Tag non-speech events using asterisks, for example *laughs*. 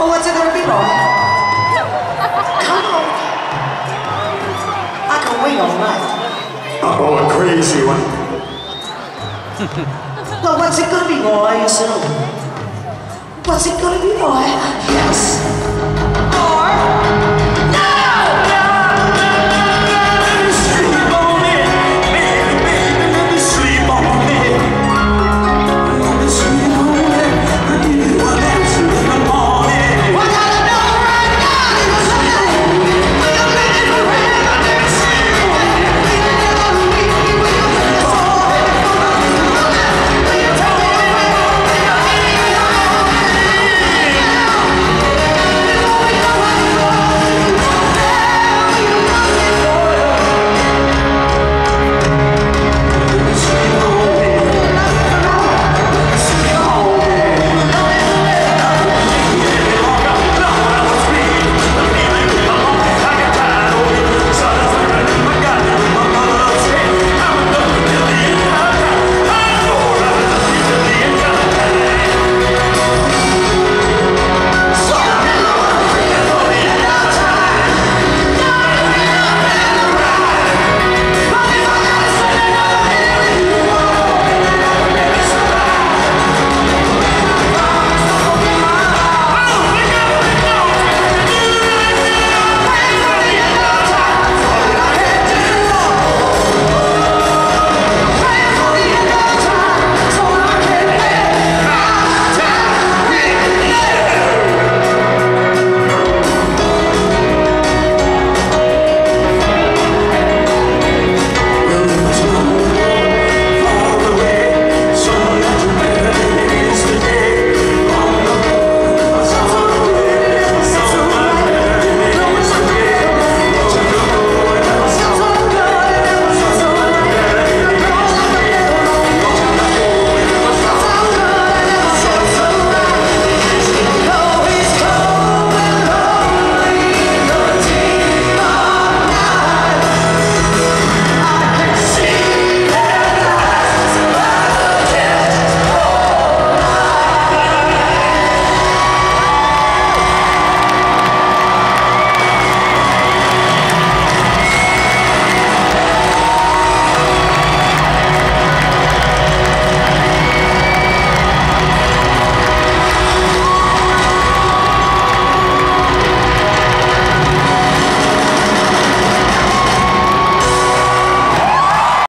Oh, what's it gonna be, boy? Come on. I can wait all night. Oh, a crazy one. *laughs* Well, what's it gonna be, boy? You. What's it gonna be, boy? Yes.